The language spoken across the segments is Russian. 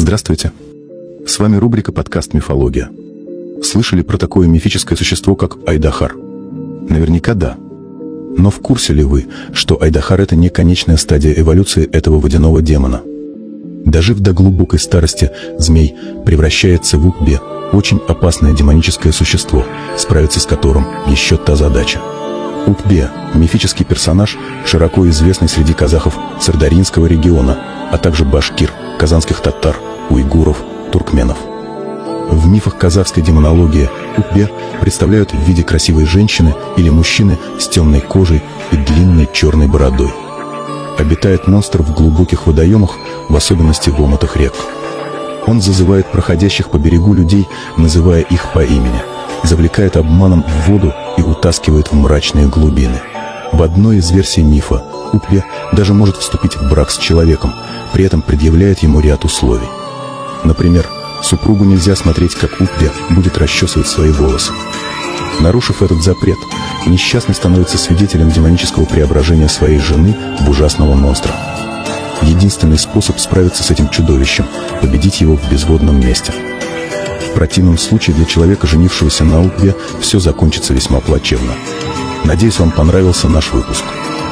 Здравствуйте. С вами рубрика «Подкаст Мифология». Слышали про такое мифическое существо, как Айдахар? Наверняка да. Но в курсе ли вы, что Айдахар – это не конечная стадия эволюции этого водяного демона? Дожив до глубокой старости, змей превращается в Укбе, очень опасное демоническое существо, справиться с которым еще та задача. Укбе – мифический персонаж, широко известный среди казахов Сардаринского региона, а также башкир, казанских татар, уйгуров, туркменов. В мифах казахской демонологии Укбе представляют в виде красивой женщины или мужчины с темной кожей и длинной черной бородой. Обитает монстр в глубоких водоемах, в особенности в омутах рек. Он зазывает проходящих по берегу людей, называя их по имени, завлекает обманом в воду и утаскивает в мрачные глубины. В одной из версий мифа Упве даже может вступить в брак с человеком, при этом предъявляет ему ряд условий. Например, супругу нельзя смотреть, как Упве будет расчесывать свои волосы. Нарушив этот запрет, несчастный становится свидетелем демонического преображения своей жены в ужасного монстра. Единственный способ справиться с этим чудовищем – победить его в безводном месте. В противном случае для человека, женившегося на Упве, все закончится весьма плачевно. Надеюсь, вам понравился наш выпуск.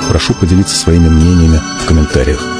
Прошу поделиться своими мнениями в комментариях.